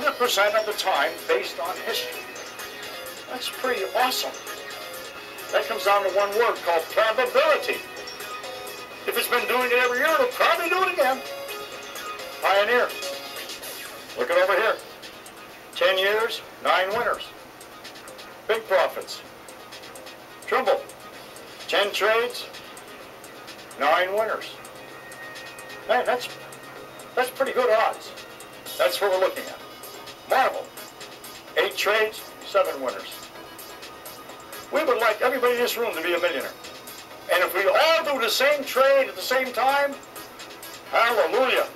100% of the time based on history. That's pretty awesome. That comes down to one word called probability. If it's been doing it every year, it'll probably do it again. Pioneer. Look at over here. 10 years, 9 winners. Big profits. Trimble. 10 trades, 9 winners. Man, that's, that's pretty good odds. That's what we're looking at. 8 trades, 7 winners. We would like everybody in this room to be a millionaire. And if we all do the same trade at the same time, hallelujah.